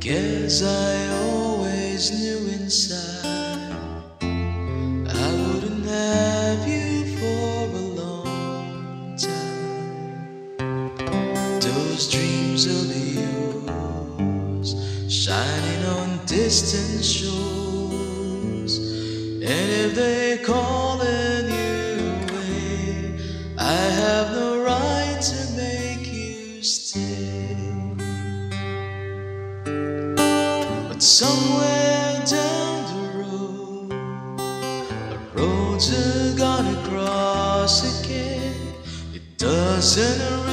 Guess I always knew inside I wouldn't have you for a long time. Those dreams of yours shining on distant shores, and if they call calling you I have no right to make you stay. But somewhere down the road, a roads gonna cross again. It doesn't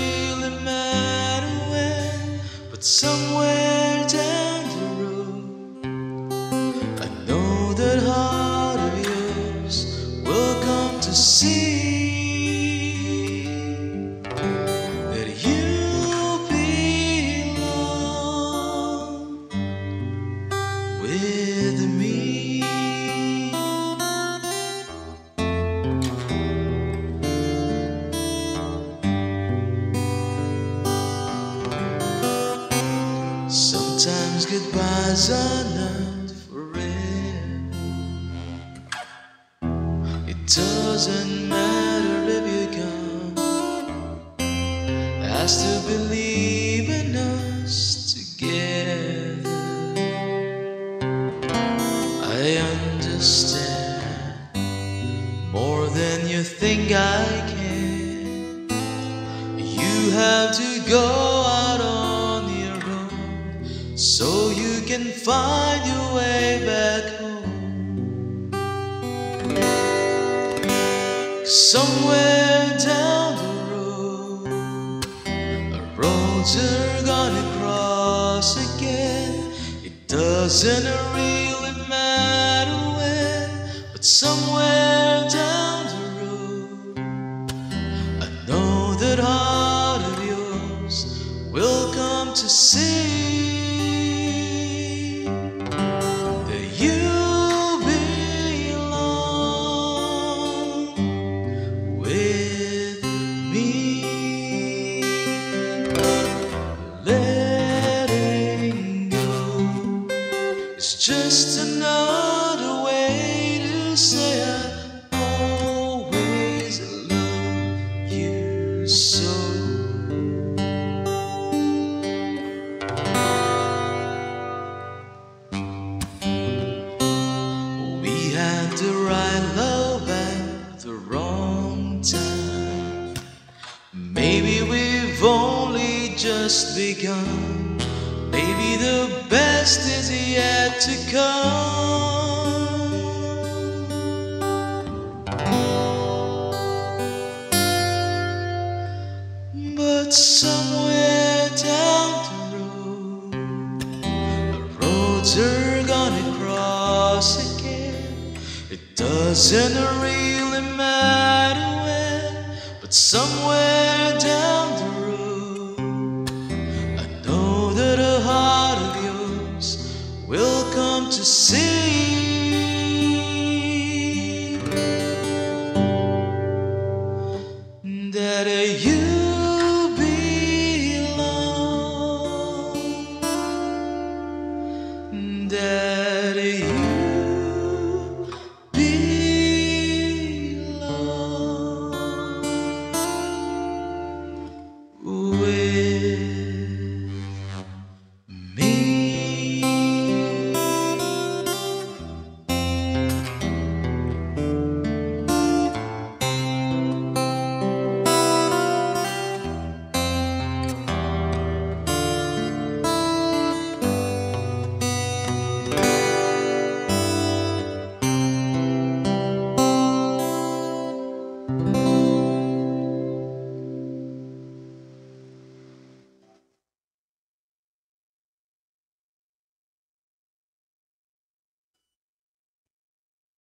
Sometimes goodbyes are not forever. It doesn't matter if you're gone. I still believe in us together. I understand more than you think I can. You have to go so you can find your way back home. Somewhere down the road, a roads are gonna cross again. It doesn't really matter when, but somewhere down the road, I know that heart of yours will come to see is just another way to say I always love you so. We had the right love at the wrong time. Maybe we've only just begun. Maybe the best is yet to come. But somewhere down the road, the roads are gonna cross again. It doesn't really matter when, but somewhere down to see that you